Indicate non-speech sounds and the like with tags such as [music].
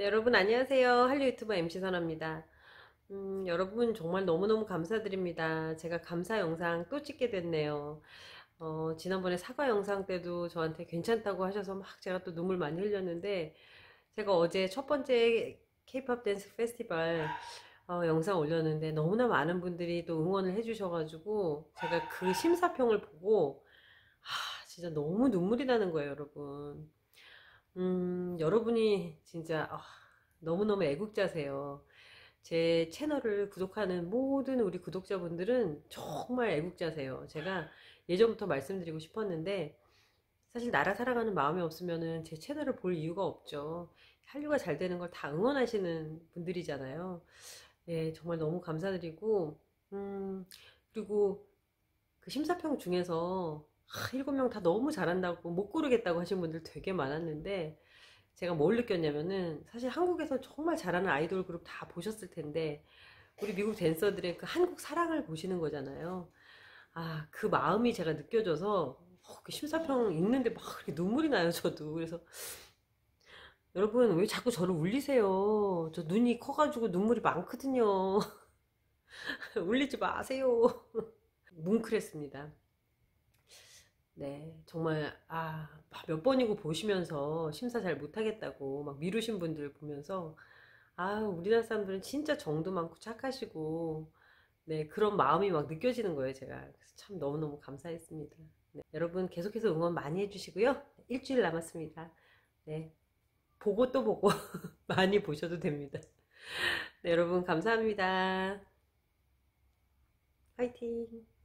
네, 여러분 안녕하세요. 한류 유튜버 MC 선아입니다. 음, 여러분 정말 너무너무 감사드립니다. 제가 감사 영상 또 찍게 됐네요. 어, 지난번에 사과 영상 때도 저한테 괜찮다고 하셔서 막 제가 또 눈물 많이 흘렸는데 제가 어제 첫 번째 K-pop 댄스 페스티벌 어, 영상 올렸는데 너무나 많은 분들이 또 응원을 해주셔가지고 제가 그 심사평을 보고 하, 진짜 너무 눈물이 나는 거예요, 여러분. 음, 여러분이 진짜 아, 너무너무 애국자세요. 제 채널을 구독하는 모든 우리 구독자분들은 정말 애국자세요. 제가 예전부터 말씀드리고 싶었는데 사실 나라 사랑하는 마음이 없으면 제 채널을 볼 이유가 없죠. 한류가 잘 되는 걸 다 응원하시는 분들이잖아요. 예, 정말 너무 감사드리고 음, 그리고 그 심사평 중에서 일곱 명 다 너무 잘한다고 못 고르겠다고 하신 분들 되게 많았는데 제가 뭘 느꼈냐면은 사실 한국에서 정말 잘하는 아이돌 그룹 다 보셨을 텐데 우리 미국 댄서들의 그 한국 사랑을 보시는 거잖아요. 아, 그 마음이 제가 느껴져서 어, 그 심사평 읽는데 막 눈물이 나요, 저도. 그래서 여러분 왜 자꾸 저를 울리세요? 저 눈이 커가지고 눈물이 많거든요. [laughs] 울리지 마세요. [laughs] 뭉클했습니다. 네, 정말 아, 몇 번이고 보시면서 심사 잘 못하겠다고 막 미루신 분들 보면서 아, 우리나라 사람들은 진짜 정도 많고 착하시고 네, 그런 마음이 막 느껴지는 거예요, 제가. 참 너무너무 감사했습니다. 네, 여러분 계속해서 응원 많이 해주시고요. 일주일 남았습니다. 네, 보고 또 보고 [laughs] 많이 보셔도 됩니다. 네, 여러분 감사합니다. 화이팅!